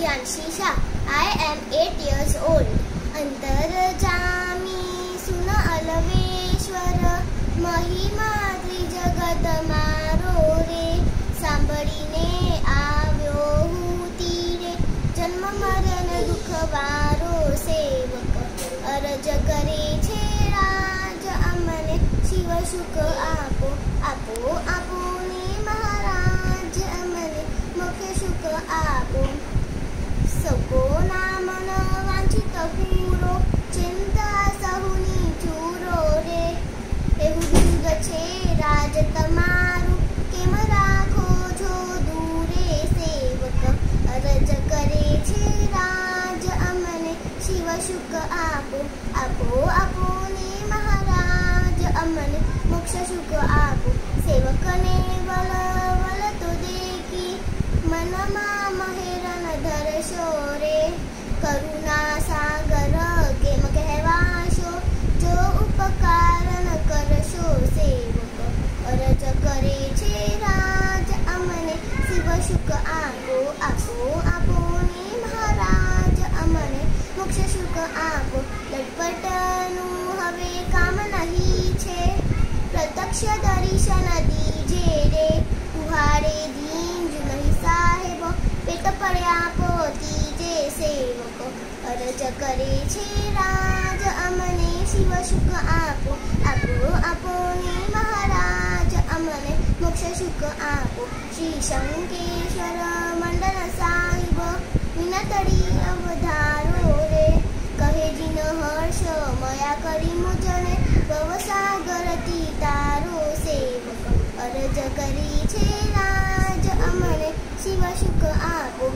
Priyanshi Shah. I am 8 years old. અંતરજામી સુન અલવેશ્વર મહિમા ત્રિજગત મારો રે સાંભળીને આવ્યો હું તીરે જન્મ મરણ દુઃખ વારો સેવક અરજ કરે છે રાજ અમને શિવ સુખ સુખ આપો આપો આપો ને મહારાજ અમને મોક્ષ સુખ આપો સેવકને વલ વલ તો દેખી મનમાં મહેરન ધરશો રે કરુણા આપો લટપટનું હવે કામ નહીં છે. પ્રત્યક્ષ દર્શન દીજે રે કુહાડે ધીંજ નહીં સાહેબ, પેટ પડ્યા પોતી જે સેવકો અરજ કરે છે રાજ, અમને શિવ સુખ આપો. આપો આપો ને મહારાજ, અમને મોક્ષ સુખ આપો. શ્રી શંકેશ્વર મંડળ સાહેબ હર્ષ મયા કરી મુજને ભવસાગર તારો સેવક. અરજ કરી છે રાજ અમને શિવ સુખ આપો